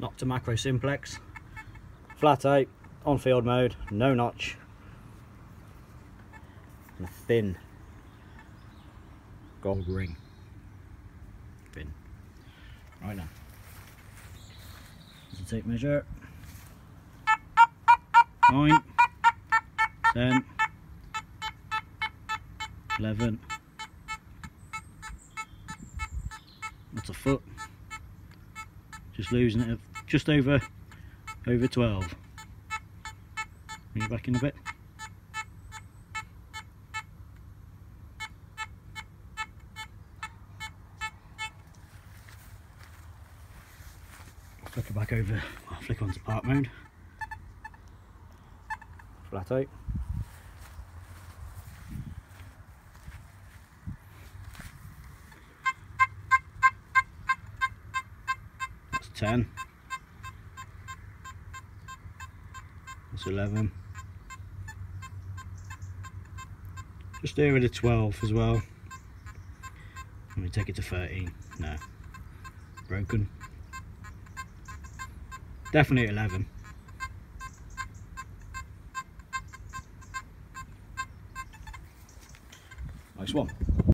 Nokta Makro Simplex. Flat 8, on field mode, no notch. And a thin gold ring. Thin. Right now. There's a tape measure. 9, 10, 11, that's a foot, just losing it, just over, over 12. Bring it back in a bit. Flick it back over, I'll flick onto park mode. Flat out. 10. That's 11. Just over the 12 as well. Let me take it to 13. No. Broken. Definitely 11. Nice one.